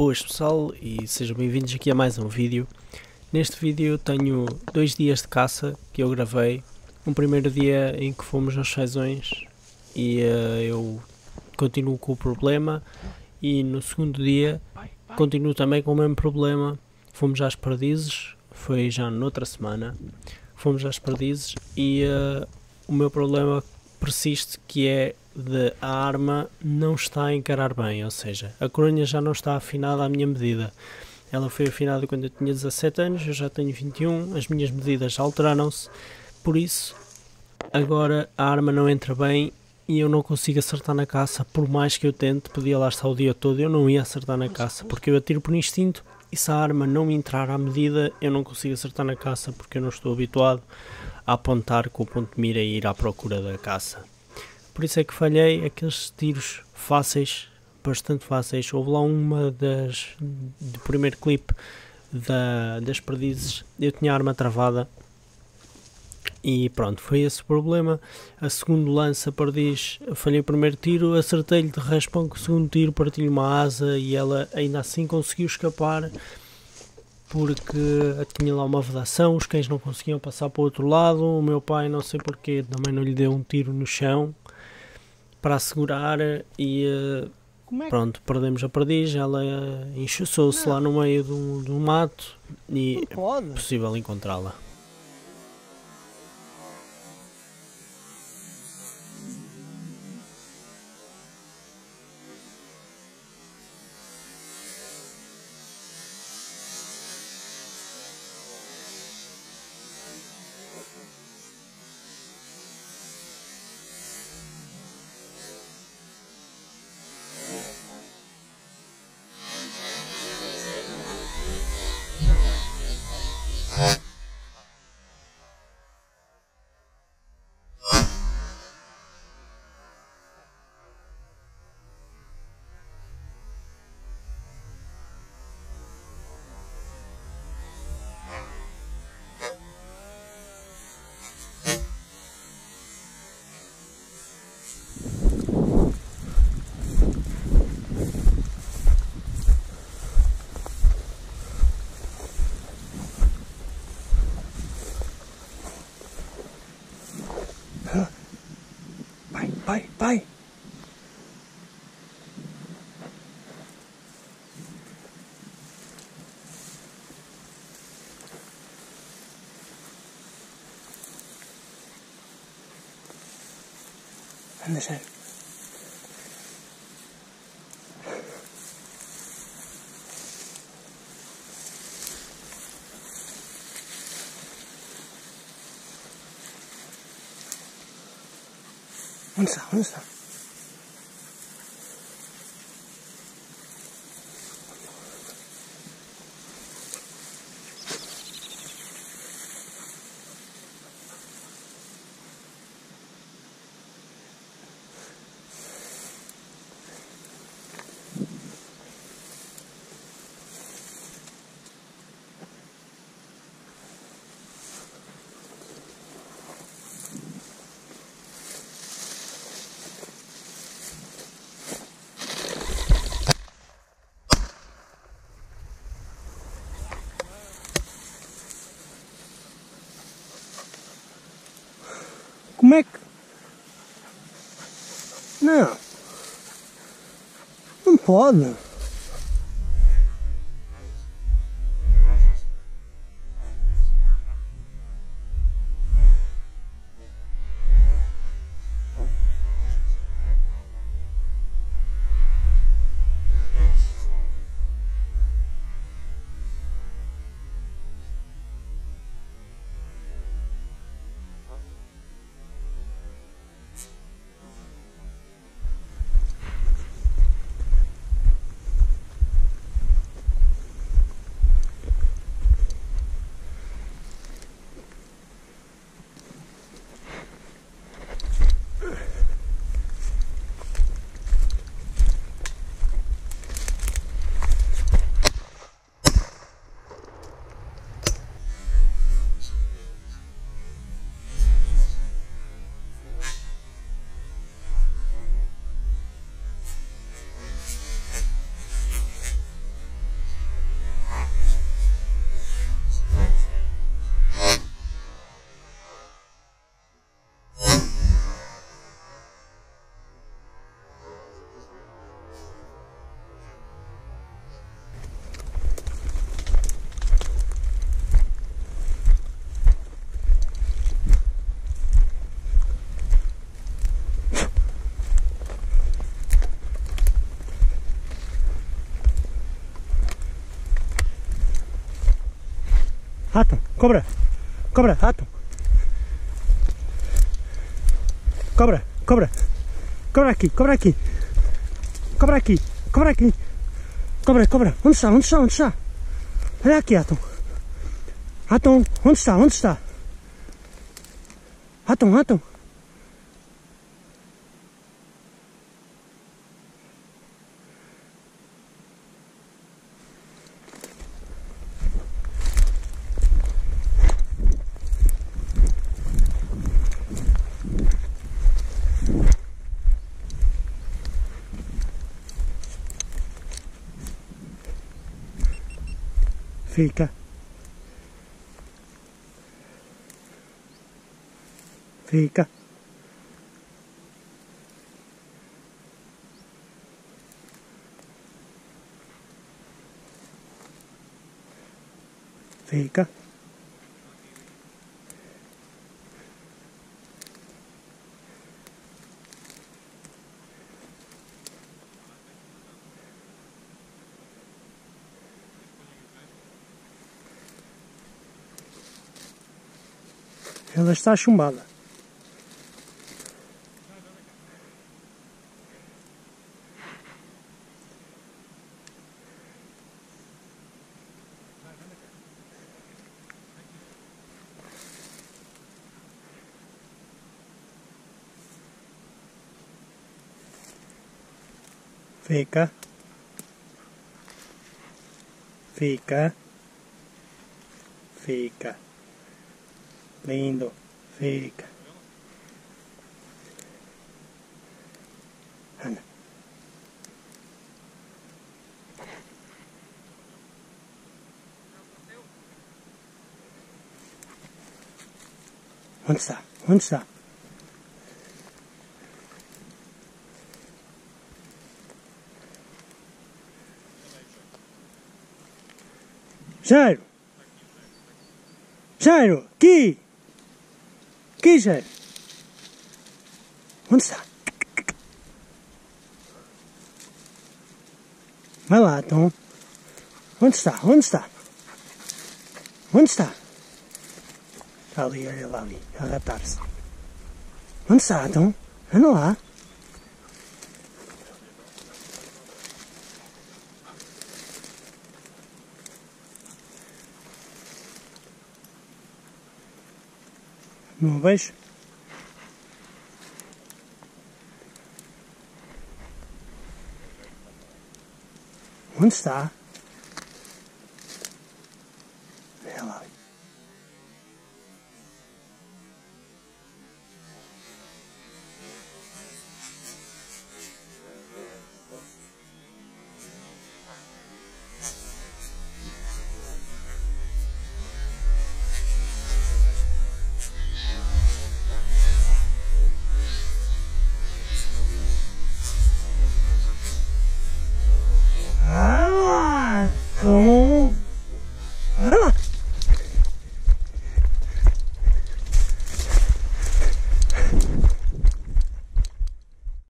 Boas pessoal e sejam bem-vindos aqui a mais um vídeo. Neste vídeo tenho dois dias de caça que eu gravei. Um primeiro dia em que fomos aos Chaisões e uh, eu continuo com o problema e no segundo dia continuo também com o mesmo problema. Fomos às Perdizes, foi já noutra semana. Fomos às Perdizes e uh, o meu problema persiste que é de a arma não está a encarar bem, ou seja, a coronha já não está afinada à minha medida. Ela foi afinada quando eu tinha 17 anos, eu já tenho 21, as minhas medidas alteraram-se, por isso agora a arma não entra bem e eu não consigo acertar na caça, por mais que eu tente, podia lá estar o dia todo, eu não ia acertar na caça, porque eu atiro por instinto e se a arma não me entrar à medida, eu não consigo acertar na caça porque eu não estou habituado a apontar com o ponto de mira e ir à procura da caça. Por isso é que falhei aqueles tiros fáceis, bastante fáceis. Houve lá uma das do primeiro clipe da, das perdizes, eu tinha a arma travada e pronto, foi esse o problema. A segundo lance, a perdiz, falhei o primeiro tiro, acertei-lhe de raspão com o segundo tiro, partilhei uma asa e ela ainda assim conseguiu escapar porque tinha lá uma vedação, os cães não conseguiam passar para o outro lado, o meu pai não sei porquê também não lhe deu um tiro no chão para assegurar e é pronto, perdemos a perdiz, ela enxuçou-se lá no meio do, do mato e é possível encontrá-la. Vai, vai. Anda, sério. Onde está? Onde está? Como é que. Não. Não pode. Atom, cobra. Cobra, atom. Cobra, cobra. Cobra aqui, cobra aqui. Cobra aqui, cobra aqui. Cobra, cobra. Onde está? Onde está? Onde está? Olha aqui, Atom. Atom, onde está? Onde está? Atom, Atom. Fica. Fica. Fica. Ela está chumbada. Fica. Fica. Fica. Lindo. Fica. Anda. Onde está? Onde está? Jairo! Jairo! Aqui! Aqui, Jairo! Onde está? Vai lá, Tom. Onde está? Onde está? Onde está? Está ali, olha lá ali, a raptar-se. Onde está, Tom? Anda lá. Não vejo? Onde está?